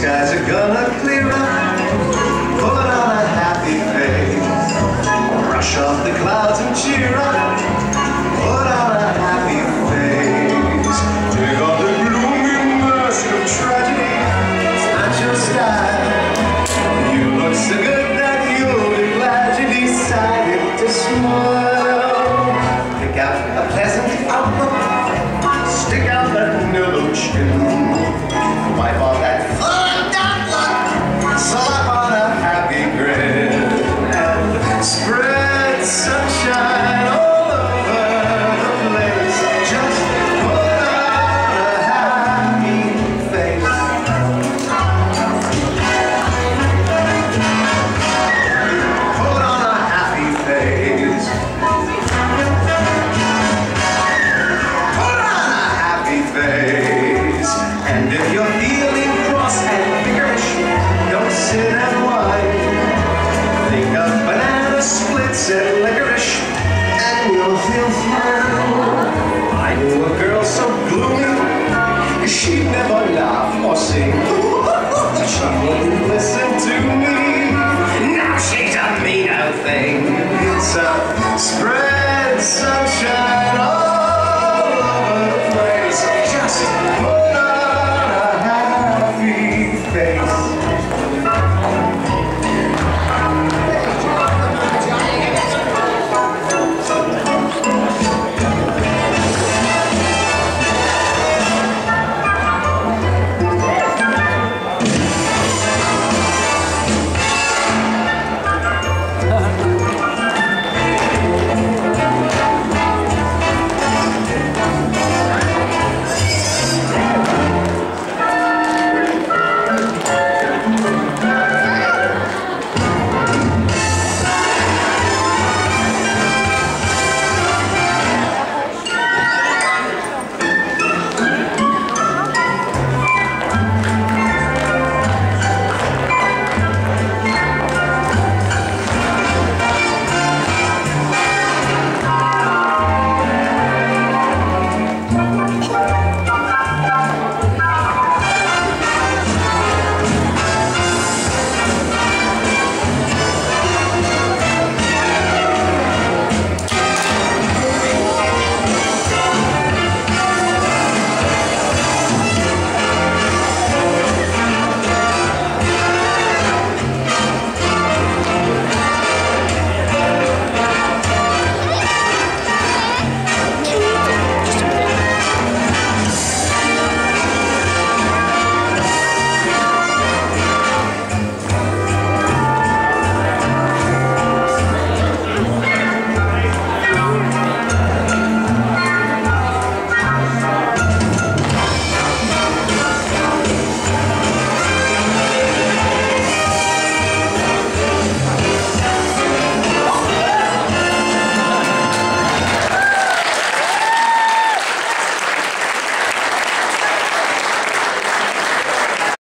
skies are gonna clear up. Put on a happy face. Brush off the clouds and cheer up. Put on a happy face. Take off the gloomy mask of tragedy. It's not your style. You look so good that you'll be glad you decided to smile. Pick out a pleasant outlook. Stick out and licorice, and you'll feel fine. I knew a girl so gloomy, she'd